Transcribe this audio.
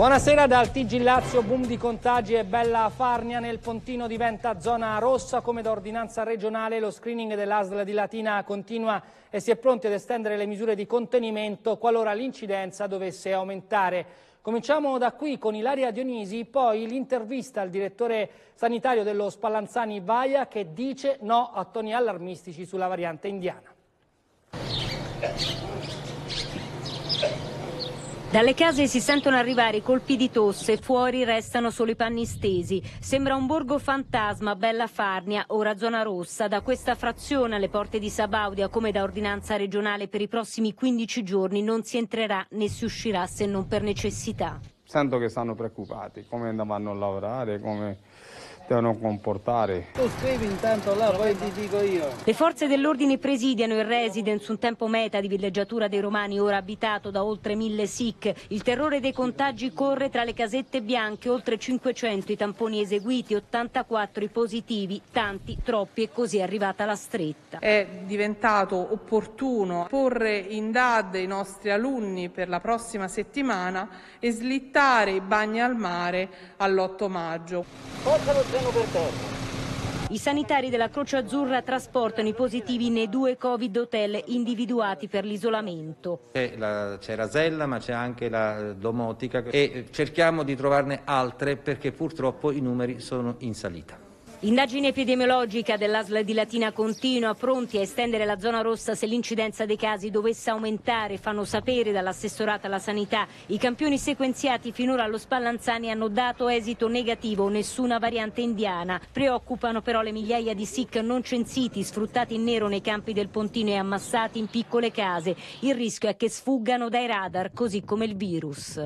Buonasera dal TG Lazio, boom di contagi e bella Farnia nel Pontino diventa zona rossa come da ordinanza regionale lo screening dell'ASL di Latina continua e si è pronti ad estendere le misure di contenimento qualora l'incidenza dovesse aumentare. Cominciamo da qui con Ilaria Dionisi, poi l'intervista al direttore sanitario dello Spallanzani Vaia che dice no a toni allarmistici sulla variante indiana. Dalle case si sentono arrivare colpi di tosse, fuori restano solo i panni stesi. Sembra un borgo fantasma, bella Farnia, ora zona rossa. Da questa frazione alle porte di Sabaudia, come da ordinanza regionale, per i prossimi 15 giorni non si entrerà né si uscirà se non per necessità. Sento che stanno preoccupati, come andavano a lavorare, come devono comportare. Tu scrivi intanto là, poi ti dico io. Le forze dell'ordine presidiano il residence, un tempo meta di villeggiatura dei romani, ora abitato da oltre mille Sikh. Il terrore dei contagi corre tra le casette bianche, oltre 500 i tamponi eseguiti, 84 i positivi, tanti, troppi e così è arrivata la stretta. È diventato opportuno porre in DAD i nostri alunni per la prossima settimana e slittare i bagni al mare all'8 maggio. Treno per terra. I sanitari della Croce Azzurra trasportano i positivi nei due Covid hotel individuati per l'isolamento. C'è la Cerasella ma c'è anche la domotica e cerchiamo di trovarne altre perché purtroppo i numeri sono in salita. L'indagine epidemiologica dell'ASL di Latina continua, pronti a estendere la zona rossa se l'incidenza dei casi dovesse aumentare, fanno sapere dall'assessorata alla sanità. I campioni sequenziati finora allo Spallanzani hanno dato esito negativo, nessuna variante indiana. Preoccupano però le migliaia di Sikh non censiti, sfruttati in nero nei campi del Pontino e ammassati in piccole case. Il rischio è che sfuggano dai radar, così come il virus.